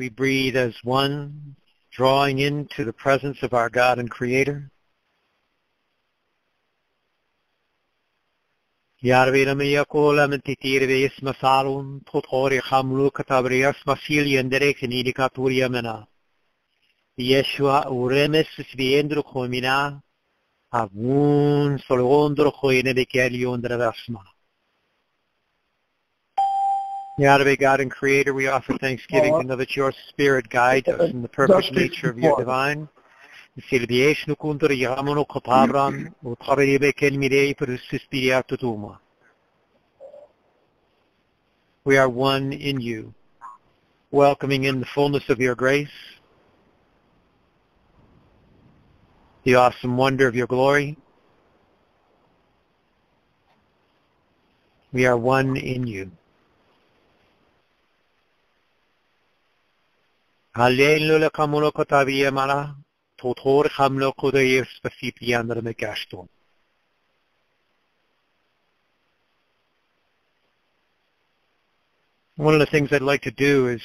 we breathe as one, drawing into the presence of our God and Creator. Yarviramia kola mentitirve isma salum, potori hamlu katabrias masili andere kenidi katuria mena. Yeshua uremes sviendro komina, avun solondro koine bekeliondra vasma. Yahweh, God and Creator, we offer thanksgiving to know that your Spirit guides us in the perfect nature of your divine. We are one in you, welcoming in the fullness of your grace, the awesome wonder of your glory. We are one in you. Mala totor spasipi gashton. One of the things I'd like to do is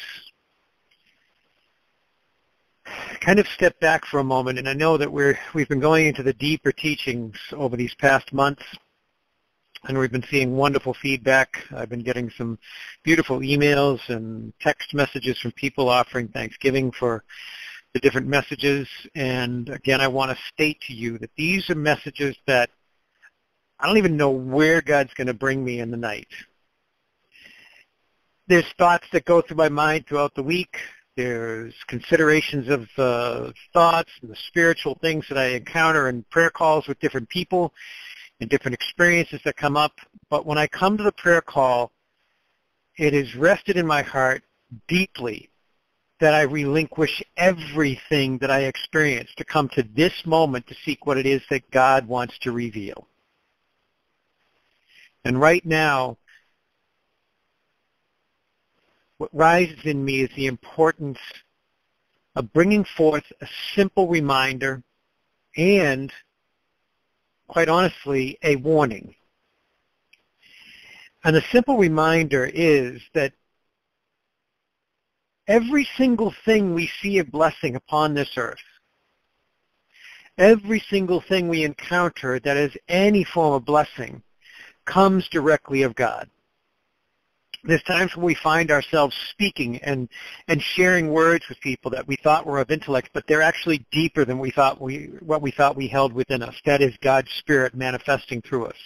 kind of step back for a moment, and I know that we're we've been going into the deeper teachings over these past months, and we've been seeing wonderful feedback. I've been getting some beautiful emails and text messages from people offering Thanksgiving for the different messages. And again, I want to state to you that these are messages that I don't even know where God's going to bring me in the night. There's thoughts that go through my mind throughout the week. There's considerations of uh, thoughts and the spiritual things that I encounter in prayer calls with different people and different experiences that come up. But when I come to the prayer call, it is rested in my heart deeply that I relinquish everything that I experience to come to this moment to seek what it is that God wants to reveal. And right now, what rises in me is the importance of bringing forth a simple reminder and quite honestly, a warning. And the simple reminder is that every single thing we see a blessing upon this earth, every single thing we encounter that is any form of blessing comes directly of God. There's times when we find ourselves speaking and, and sharing words with people that we thought were of intellect, but they're actually deeper than we thought we, what we thought we held within us. That is God's Spirit manifesting through us.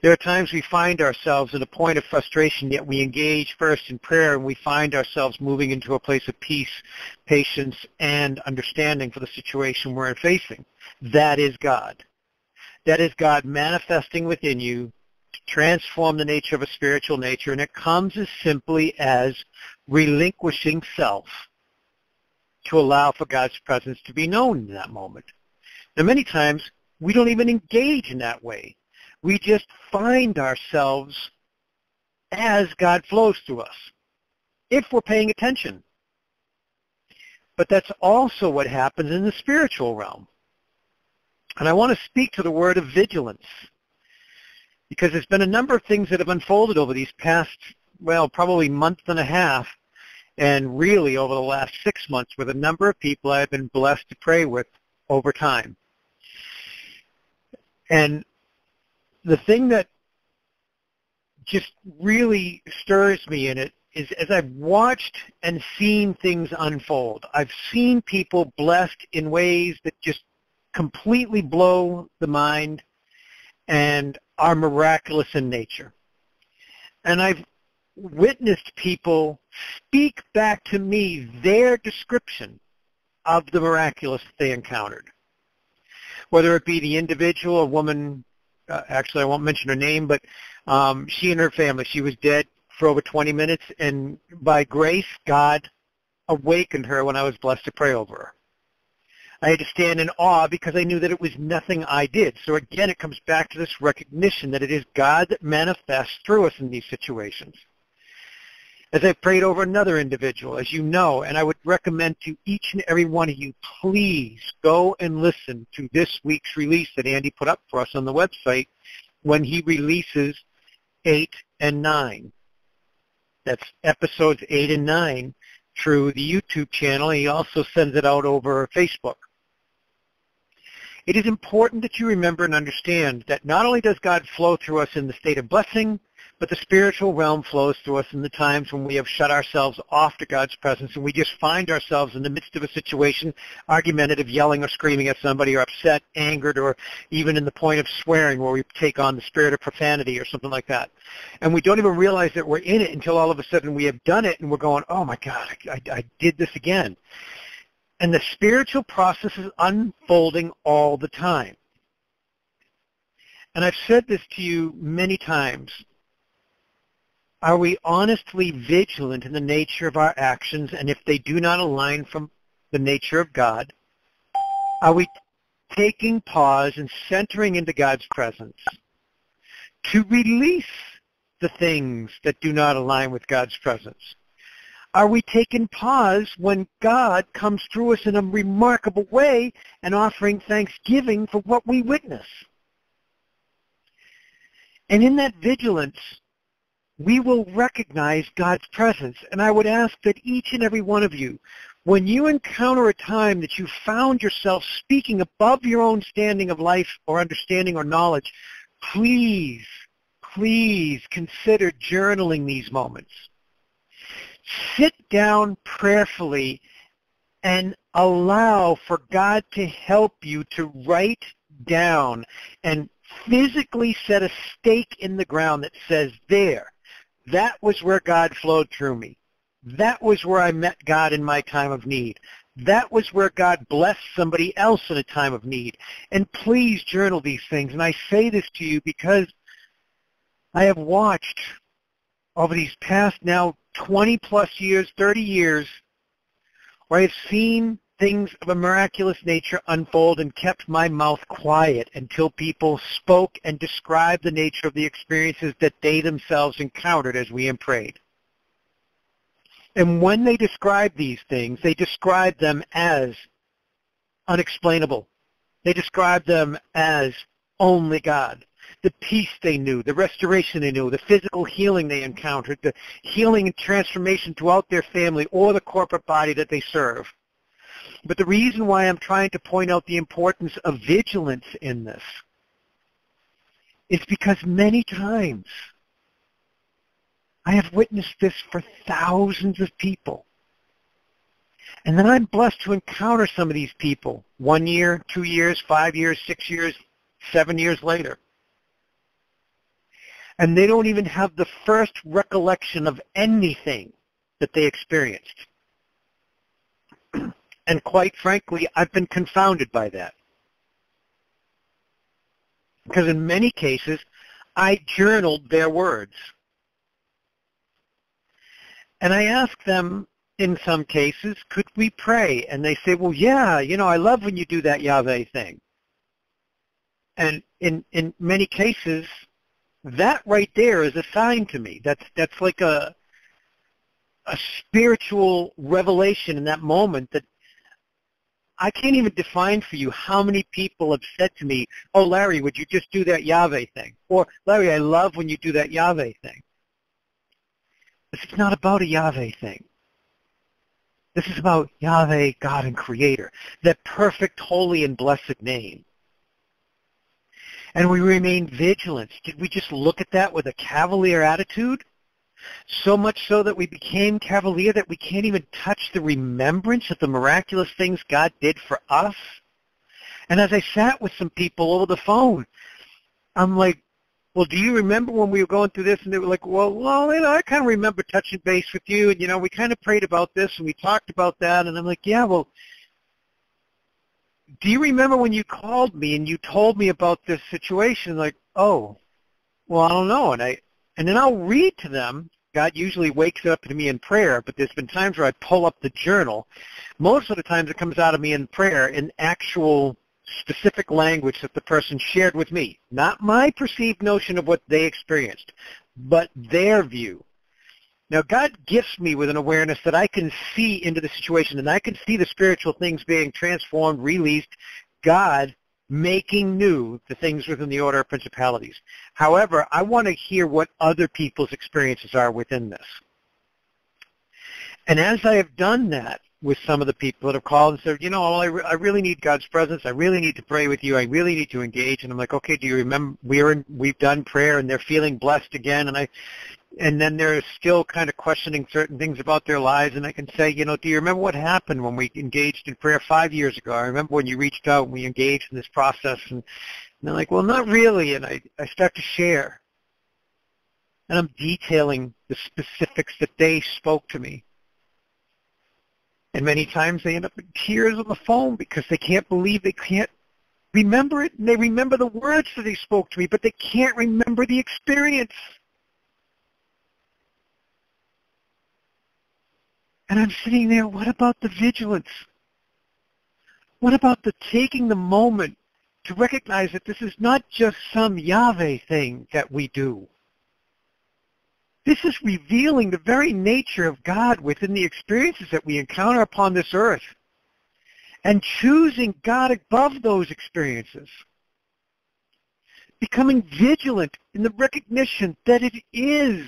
There are times we find ourselves in a point of frustration, yet we engage first in prayer and we find ourselves moving into a place of peace, patience, and understanding for the situation we're facing. That is God. That is God manifesting within you transform the nature of a spiritual nature, and it comes as simply as relinquishing self to allow for God's presence to be known in that moment. Now, many times, we don't even engage in that way. We just find ourselves as God flows through us, if we're paying attention. But that's also what happens in the spiritual realm. And I want to speak to the word of vigilance because there's been a number of things that have unfolded over these past, well, probably month and a half, and really over the last six months with a number of people I've been blessed to pray with over time. And the thing that just really stirs me in it is as I've watched and seen things unfold, I've seen people blessed in ways that just completely blow the mind and are miraculous in nature. And I've witnessed people speak back to me their description of the miraculous they encountered. Whether it be the individual, a woman, uh, actually I won't mention her name, but um, she and her family, she was dead for over 20 minutes, and by grace, God awakened her when I was blessed to pray over her. I had to stand in awe because I knew that it was nothing I did. So again, it comes back to this recognition that it is God that manifests through us in these situations. As I prayed over another individual, as you know, and I would recommend to each and every one of you, please go and listen to this week's release that Andy put up for us on the website when he releases 8 and 9. That's episodes 8 and 9 through the YouTube channel. He also sends it out over Facebook. It is important that you remember and understand that not only does God flow through us in the state of blessing, but the spiritual realm flows through us in the times when we have shut ourselves off to God's presence and we just find ourselves in the midst of a situation, argumentative, yelling or screaming at somebody or upset, angered, or even in the point of swearing where we take on the spirit of profanity or something like that. And we don't even realize that we're in it until all of a sudden we have done it and we're going, oh my God, I, I, I did this again. And the spiritual process is unfolding all the time. And I've said this to you many times. Are we honestly vigilant in the nature of our actions, and if they do not align from the nature of God, are we taking pause and centering into God's presence to release the things that do not align with God's presence? Are we taking pause when God comes through us in a remarkable way and offering thanksgiving for what we witness? And in that vigilance, we will recognize God's presence. And I would ask that each and every one of you, when you encounter a time that you found yourself speaking above your own standing of life or understanding or knowledge, please, please consider journaling these moments. Sit down prayerfully and allow for God to help you to write down and physically set a stake in the ground that says there, that was where God flowed through me. That was where I met God in my time of need. That was where God blessed somebody else in a time of need. And please journal these things. And I say this to you because I have watched over these past now 20 plus years, 30 years, where I have seen things of a miraculous nature unfold and kept my mouth quiet until people spoke and described the nature of the experiences that they themselves encountered as we prayed. And when they described these things, they described them as unexplainable. They described them as only God. The peace they knew, the restoration they knew, the physical healing they encountered, the healing and transformation throughout their family or the corporate body that they serve but the reason why I'm trying to point out the importance of vigilance in this is because many times I have witnessed this for thousands of people. And then I'm blessed to encounter some of these people one year, two years, five years, six years, seven years later. And they don't even have the first recollection of anything that they experienced. And quite frankly, I've been confounded by that. Because in many cases, I journaled their words. And I ask them, in some cases, could we pray? And they say, well, yeah, you know, I love when you do that Yahweh thing. And in, in many cases, that right there is a sign to me. That's, that's like a, a spiritual revelation in that moment that I can't even define for you how many people have said to me, oh, Larry, would you just do that Yahweh thing? Or, Larry, I love when you do that Yahweh thing. This is not about a Yahweh thing. This is about Yahweh, God and Creator, that perfect, holy, and blessed name. And we remain vigilant. Did we just look at that with a cavalier attitude? So much so that we became cavalier that we can't even touch the remembrance of the miraculous things God did for us. And as I sat with some people over the phone, I'm like, well, do you remember when we were going through this? And they were like, well, well, you know, I kind of remember touching base with you, and you know, we kind of prayed about this and we talked about that. And I'm like, yeah, well, do you remember when you called me and you told me about this situation? Like, oh, well, I don't know. And I and then I'll read to them. God usually wakes up to me in prayer, but there's been times where I pull up the journal. Most of the times it comes out of me in prayer in actual specific language that the person shared with me. Not my perceived notion of what they experienced, but their view. Now, God gifts me with an awareness that I can see into the situation and I can see the spiritual things being transformed, released. God making new the things within the order of principalities. However, I want to hear what other people's experiences are within this. And as I have done that with some of the people that have called and said, you know, I, re- I really need God's presence. I really need to pray with you. I really need to engage. And I'm like, okay, do you remember we're in, we've done prayer and they're feeling blessed again. And I, and then they're still kind of questioning certain things about their lives. And I can say, you know, do you remember what happened when we engaged in prayer five years ago? I remember when you reached out and we engaged in this process. And, and they're like, well, not really. And I, I start to share. And I'm detailing the specifics that they spoke to me. And many times they end up in tears on the phone because they can't believe they can't remember it. And they remember the words that they spoke to me, but they can't remember the experience. And I'm sitting there, what about the vigilance? What about the taking the moment to recognize that this is not just some Yahweh thing that we do. This is revealing the very nature of God within the experiences that we encounter upon this earth and choosing God above those experiences. Becoming vigilant in the recognition that it is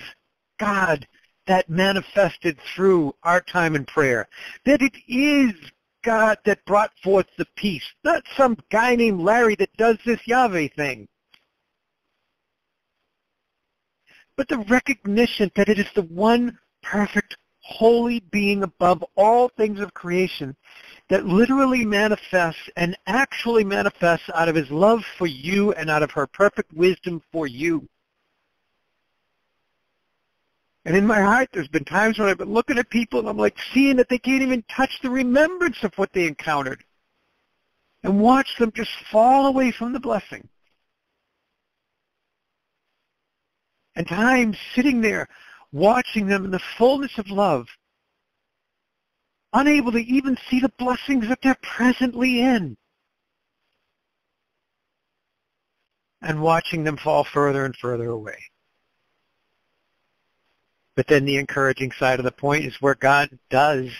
God that manifested through our time in prayer, that it is God that brought forth the peace, not some guy named Larry that does this Yahweh thing. But the recognition that it is the one perfect, holy being above all things of creation that literally manifests and actually manifests out of his love for you and out of her perfect wisdom for you. And in my heart, there's been times when I've been looking at people and I'm like seeing that they can't even touch the remembrance of what they encountered. And watch them just fall away from the blessing. And times sitting there, watching them in the fullness of love, unable to even see the blessings that they're presently in. And watching them fall further and further away. But then the encouraging side of the point is where God does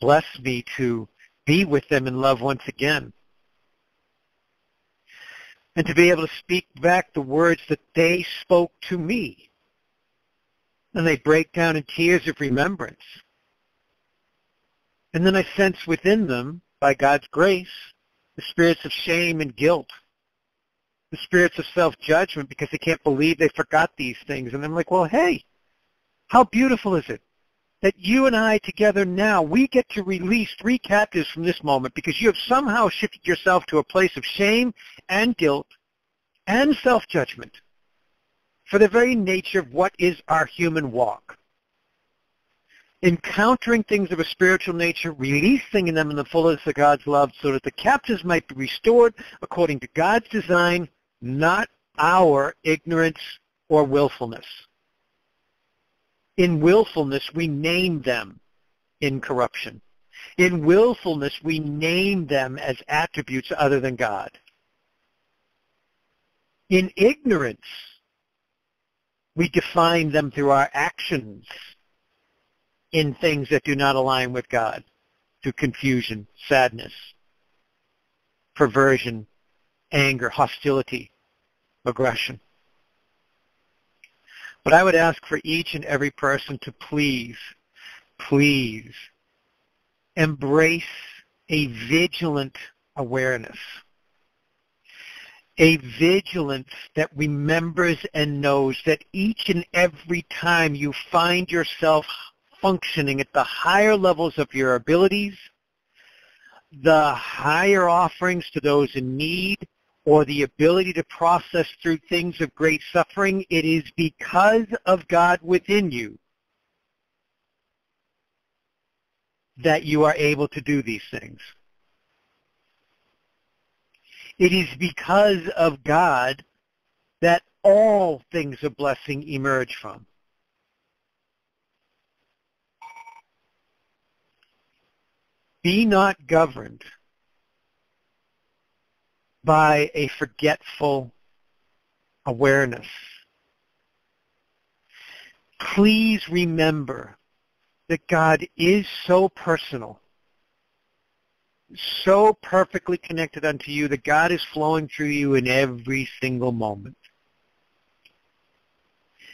bless me to be with them in love once again. And to be able to speak back the words that they spoke to me. And they break down in tears of remembrance. And then I sense within them, by God's grace, the spirits of shame and guilt, the spirits of self-judgment because they can't believe they forgot these things. And I'm like, well, hey, how beautiful is it that you and I together now, we get to release three captives from this moment because you have somehow shifted yourself to a place of shame and guilt and self-judgment for the very nature of what is our human walk. Encountering things of a spiritual nature, releasing them in the fullness of God's love so that the captives might be restored according to God's design, not our ignorance or willfulness. In willfulness, we name them in corruption. In willfulness, we name them as attributes other than God. In ignorance, we define them through our actions in things that do not align with God, through confusion, sadness, perversion, anger, hostility, aggression. But I would ask for each and every person to please, please embrace a vigilant awareness. A vigilance that remembers and knows that each and every time you find yourself functioning at the higher levels of your abilities, the higher offerings to those in need, or the ability to process through things of great suffering, it is because of God within you that you are able to do these things. It is because of God that all things of blessing emerge from. Be not governed by a forgetful awareness. Please remember that God is so personal, so perfectly connected unto you that God is flowing through you in every single moment.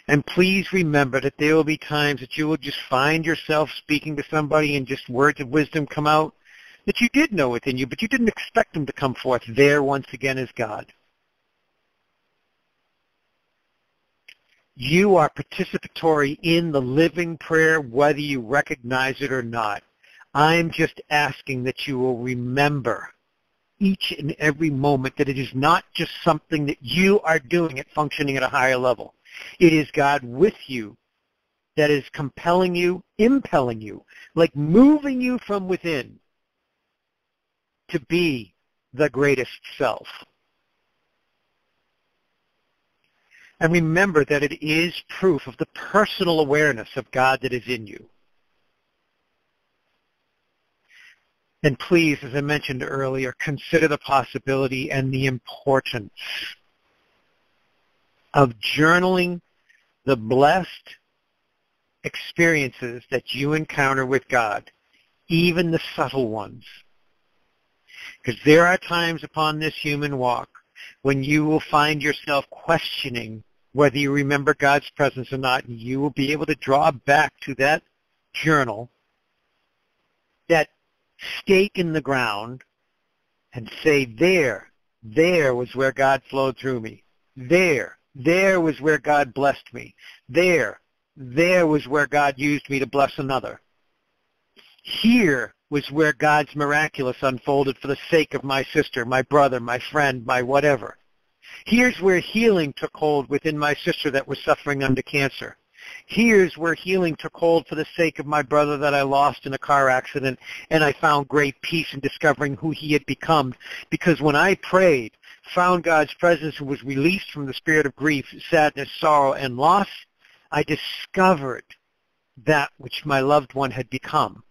And please remember that there will be times that you will just find yourself speaking to somebody and just words of wisdom come out that you did know within you, but you didn't expect them to come forth. There once again is God. You are participatory in the living prayer whether you recognize it or not. I'm just asking that you will remember each and every moment that it is not just something that you are doing at functioning at a higher level. It is God with you that is compelling you, impelling you, like moving you from within to be the greatest self. And remember that it is proof of the personal awareness of God that is in you. And please, as I mentioned earlier, consider the possibility and the importance of journaling the blessed experiences that you encounter with God, even the subtle ones. Because there are times upon this human walk when you will find yourself questioning whether you remember God's presence or not, and you will be able to draw back to that journal, that stake in the ground, and say, there, there was where God flowed through me. There, there was where God blessed me. There, there was where God used me to bless another. Here was where God's miraculous unfolded for the sake of my sister, my brother, my friend, my whatever. Here's where healing took hold within my sister that was suffering under cancer. Here's where healing took hold for the sake of my brother that I lost in a car accident, and I found great peace in discovering who he had become. Because when I prayed, found God's presence, and was released from the spirit of grief, sadness, sorrow, and loss, I discovered that which my loved one had become.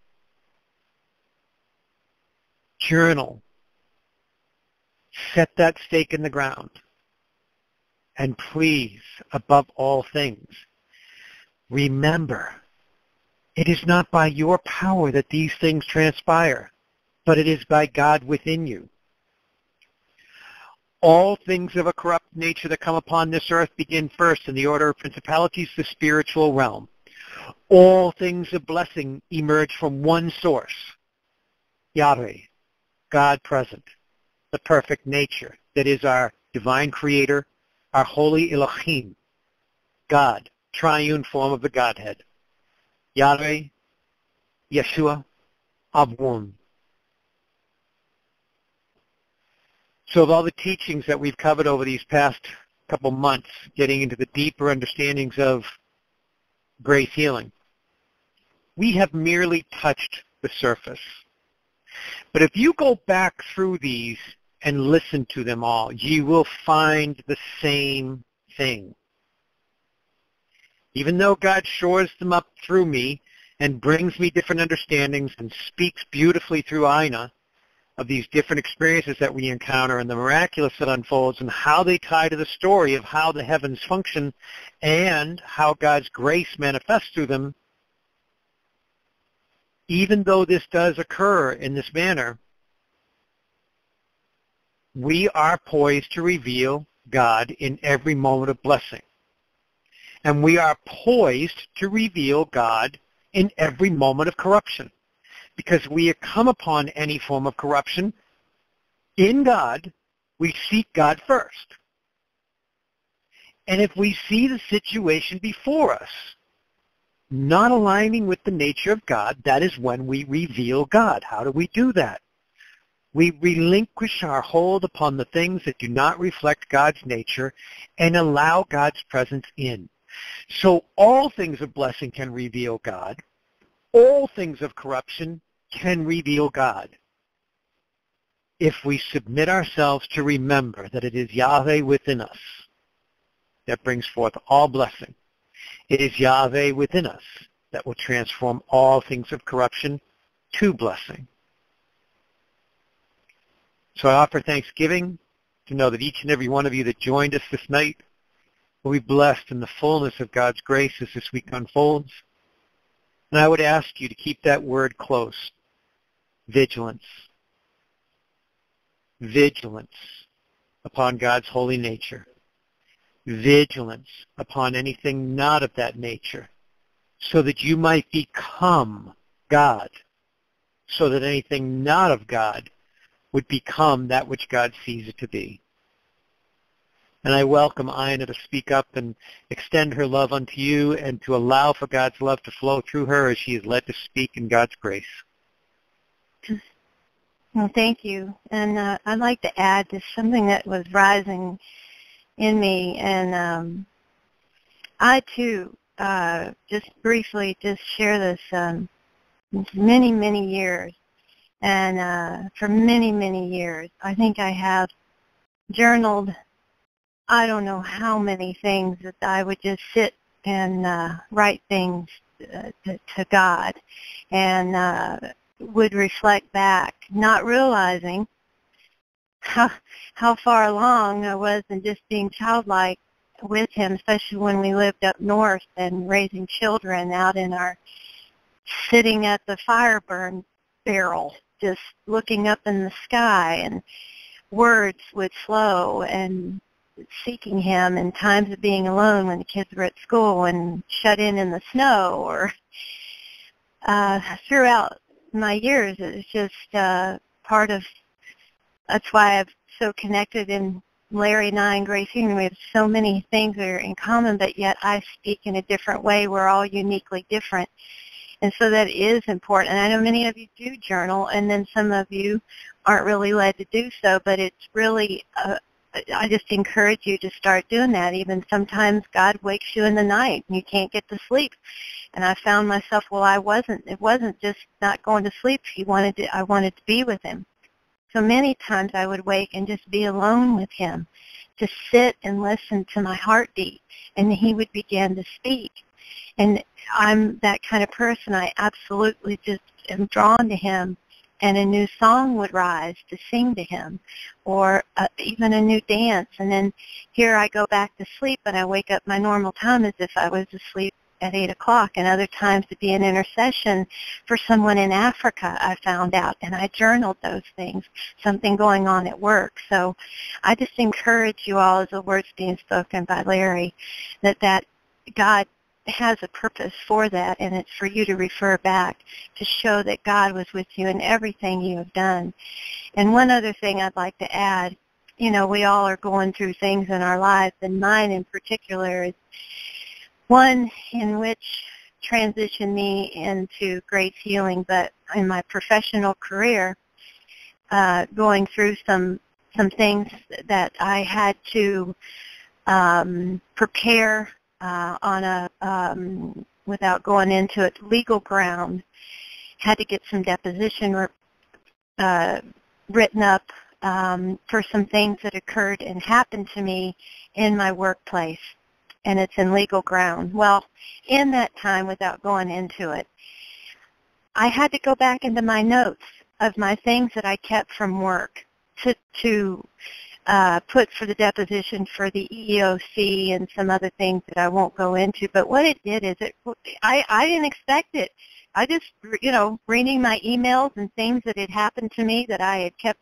Journal. Set that stake in the ground. And please, above all things, remember, it is not by your power that these things transpire, but it is by God within you. All things of a corrupt nature that come upon this earth begin first in the order of principalities, the spiritual realm. All things of blessing emerge from one source, Yahweh, God present, the perfect nature that is our divine creator, our holy Elohim, God, triune form of the Godhead. Yahweh, Yeshua, Avun. So of all the teachings that we've covered over these past couple months, getting into the deeper understandings of grace healing, we have merely touched the surface. But if you go back through these and listen to them all, you will find the same thing. Even though God shores them up through me and brings me different understandings and speaks beautifully through Ina of these different experiences that we encounter and the miraculous that unfolds and how they tie to the story of how the heavens function and how God's grace manifests through them, even though this does occur in this manner, we are poised to reveal God in every moment of blessing. And we are poised to reveal God in every moment of corruption. Because we come upon any form of corruption in God, we seek God first. And if we see the situation before us not aligning with the nature of God, that is when we reveal God. How do we do that? We relinquish our hold upon the things that do not reflect God's nature and allow God's presence in. So all things of blessing can reveal God. All things of corruption can reveal God. If we submit ourselves to remember that it is Yahweh within us that brings forth all blessing. It is Yahweh within us that will transform all things of corruption to blessing. So I offer thanksgiving to know that each and every one of you that joined us this night will be blessed in the fullness of God's grace as this week unfolds. And I would ask you to keep that word close. Vigilance. Vigilance upon God's holy nature. Vigilance upon anything not of that nature, so that you might become God, so that anything not of God would become that which God sees it to be. And I welcome Ina to speak up and extend her love unto you and to allow for God's love to flow through her as she is led to speak in God's grace. Well, thank you. And uh, I'd like to add to something that was rising in me. And um, I, too, uh, just briefly just share this um, many, many years. And uh, for many, many years, I think I have journaled I don't know how many things that I would just sit and uh, write things uh, to, to God and uh, would reflect back, not realizing how how far along I was in just being childlike with him, especially when we lived up north and raising children out in our sitting at the fire burn barrel, just looking up in the sky and words would flow and seeking him in times of being alone when the kids were at school and shut in in the snow or uh, throughout my years it was just uh, part of that's why I'm so connected in Larry and I and Grace Healing. We have so many things that are in common, but yet I speak in a different way. We're all uniquely different. And so that is important. And I know many of you do journal, and then some of you aren't really led to do so, but it's really uh, I just encourage you to start doing that. Even sometimes God wakes you in the night and you can't get to sleep. And I found myself, well, I wasn't. It wasn't just not going to sleep. He wanted to. I wanted to be with him. So many times I would wake and just be alone with him, to sit and listen to my heartbeat, and he would begin to speak. And I'm that kind of person. I absolutely just am drawn to him and a new song would rise to sing to him or uh, even a new dance and then here I go back to sleep and I wake up my normal time as if I was asleep at 8 o'clock and other times to be an intercession for someone in Africa I found out and I journaled those things, something going on at work. So I just encourage you all as the words being spoken by Larry that that God has a purpose for that, and it's for you to refer back to show that God was with you in everything you have done. And one other thing I'd like to add, you know, we all are going through things in our lives, and mine in particular is one in which transitioned me into great healing, but in my professional career, uh, going through some some things that I had to um, prepare uh, on a um, without going into it legal ground. Had to get some deposition uh, written up um, for some things that occurred and happened to me in my workplace, and it's in legal ground. Well, in that time, without going into it, I had to go back into my notes of my things that I kept from work to to uh, put for the deposition for the EEOC and some other things that I won't go into. But what it did is it, I, I didn't expect it. I just, you know, reading my emails and things that had happened to me that I had kept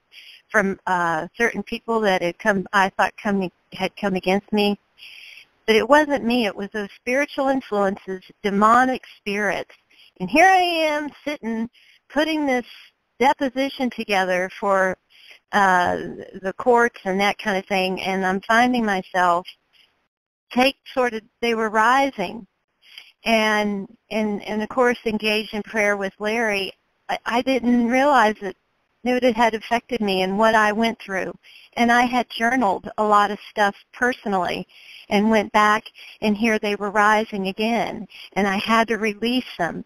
from uh, certain people that had come, I thought come, had come against me. But it wasn't me. It was those spiritual influences, demonic spirits. And here I am sitting, putting this deposition together for uh, the courts and that kind of thing, and I'm finding myself take sort of they were rising, and and and of course engaged in prayer with Larry. I, I didn't realize that it had affected me and what I went through, and I had journaled a lot of stuff personally, and went back and here they were rising again, and I had to release them.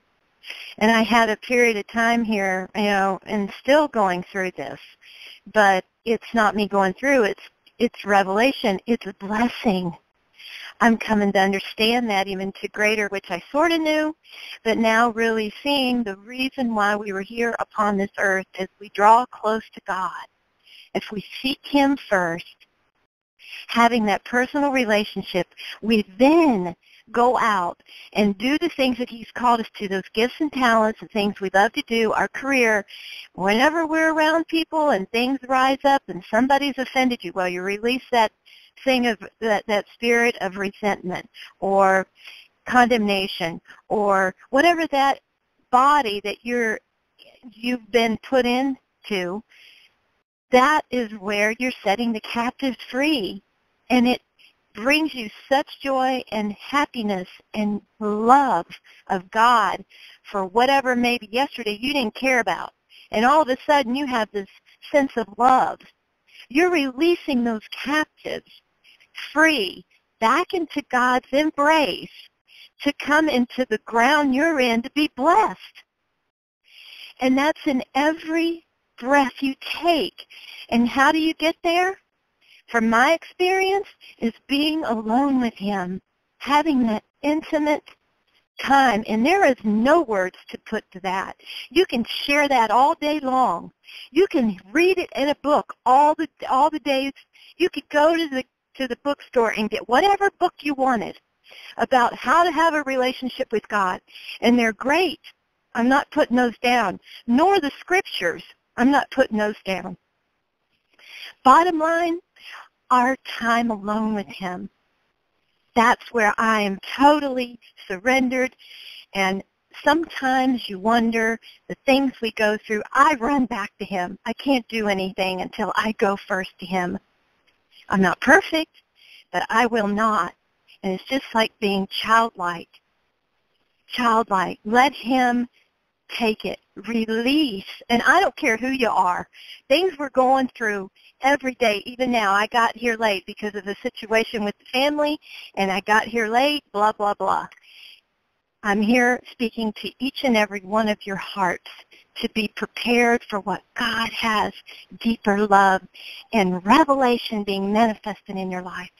And I had a period of time here, you know, and still going through this but it's not me going through. It's it's revelation. It's a blessing. I'm coming to understand that even to greater, which I sort of knew, but now really seeing the reason why we were here upon this earth as we draw close to God. If we seek Him first, having that personal relationship, we then go out and do the things that he's called us to, those gifts and talents and things we love to do, our career. Whenever we're around people and things rise up and somebody's offended you, well, you release that thing of that, that spirit of resentment or condemnation or whatever that body that you're you've been put into, that is where you're setting the captives free. And it brings you such joy and happiness and love of God for whatever maybe yesterday you didn't care about. And all of a sudden you have this sense of love. You're releasing those captives free back into God's embrace to come into the ground you're in to be blessed. And that's in every breath you take. And how do you get there? From my experience, is being alone with him, having that intimate time. And there is no words to put to that. You can share that all day long. You can read it in a book all the all the days. You could go to the to the bookstore and get whatever book you wanted about how to have a relationship with God. And they're great. I'm not putting those down. Nor the scriptures. I'm not putting those down. Bottom line, our time alone with him. That's where I am totally surrendered and sometimes you wonder the things we go through. I run back to him. I can't do anything until I go first to him. I'm not perfect, but I will not. And it's just like being childlike. Childlike. Let him take it. Release. And I don't care who you are. Things we're going through every day, even now. I got here late because of the situation with the family, and I got here late, blah, blah, blah. I'm here speaking to each and every one of your hearts to be prepared for what God has, deeper love and revelation being manifested in your life.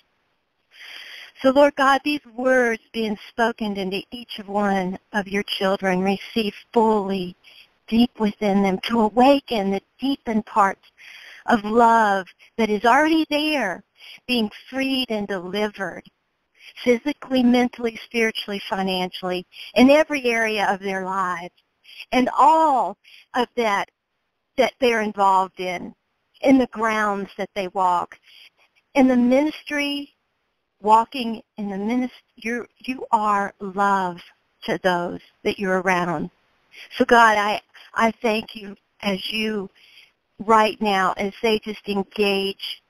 So Lord God, these words being spoken into each one of your children receive fully deep within them to awaken the deepened parts of love that is already there, being freed and delivered physically, mentally, spiritually, financially, in every area of their lives. And all of that that they're involved in, in the grounds that they walk, in the ministry, walking in the ministry, you you are love to those that you're around. So God, I, I thank you as you right now, as they just engage,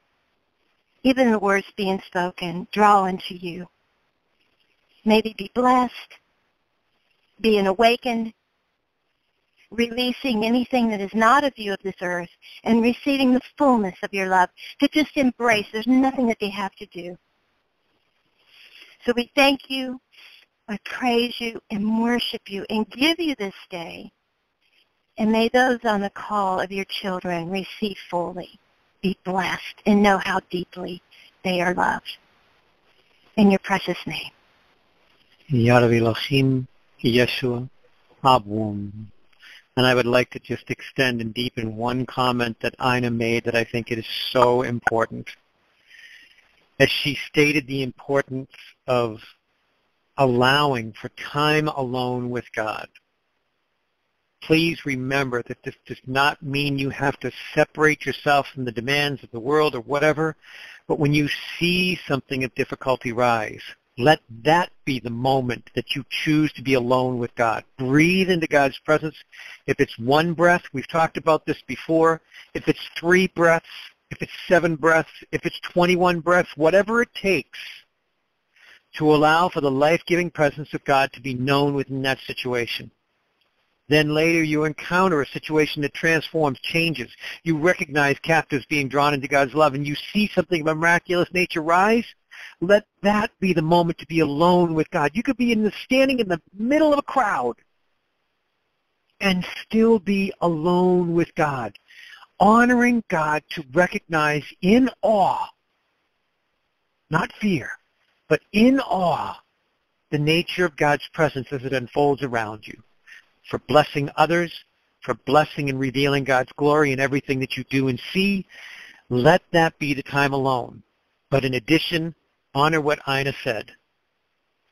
even the words being spoken, draw into you. Maybe be blessed, being awakened, releasing anything that is not of you of this earth, and receiving the fullness of your love, to just embrace. There's nothing that they have to do. So we thank you, I praise you, and worship you, and give you this day. And may those on the call of your children receive fully, be blessed, and know how deeply they are loved. In your precious name. Yeshua, Avun. And I would like to just extend and deepen one comment that Ina made that I think it is so important. As she stated the importance of allowing for time alone with God. Please remember that this does not mean you have to separate yourself from the demands of the world or whatever, but when you see something of difficulty rise, let that be the moment that you choose to be alone with God. Breathe into God's presence. If it's one breath, we've talked about this before. If it's three breaths, if it's seven breaths, if it's 21 breaths, whatever it takes to allow for the life-giving presence of God to be known within that situation. Then later you encounter a situation that transforms, changes. You recognize captives being drawn into God's love and you see something of a miraculous nature rise let that be the moment to be alone with God. You could be in the standing in the middle of a crowd and still be alone with God, honoring God to recognize in awe, not fear, but in awe, the nature of God's presence as it unfolds around you, for blessing others, for blessing and revealing God's glory in everything that you do and see. Let that be the time alone. But in addition, honor what Ina said.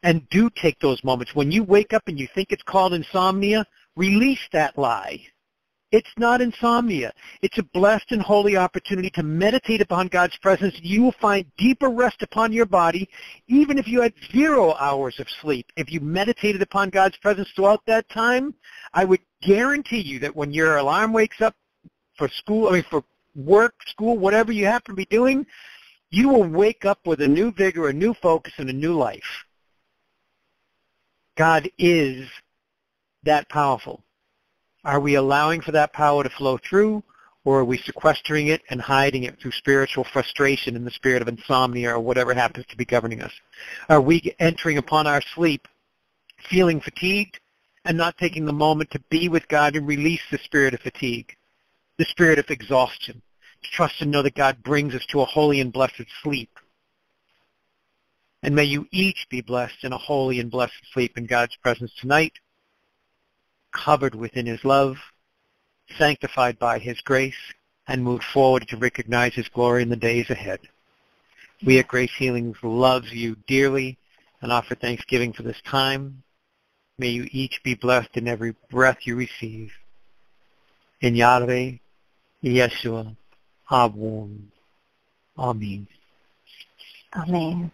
And do take those moments. When you wake up and you think it's called insomnia, release that lie. It's not insomnia. It's a blessed and holy opportunity to meditate upon God's presence. You will find deeper rest upon your body, even if you had zero hours of sleep. If you meditated upon God's presence throughout that time, I would guarantee you that when your alarm wakes up for school, I mean for work, school, whatever you happen to be doing, you will wake up with a new vigor, a new focus, and a new life. God is that powerful. Are we allowing for that power to flow through, or are we sequestering it and hiding it through spiritual frustration in the spirit of insomnia or whatever happens to be governing us? Are we entering upon our sleep feeling fatigued and not taking the moment to be with God and release the spirit of fatigue, the spirit of exhaustion, to trust and know that God brings us to a holy and blessed sleep? And may you each be blessed in a holy and blessed sleep in God's presence tonight covered within his love, sanctified by his grace, and moved forward to recognize his glory in the days ahead. We at Grace Healings love you dearly and offer thanksgiving for this time. May you each be blessed in every breath you receive. In Yahweh, Yeshua, há. Amém. Amém.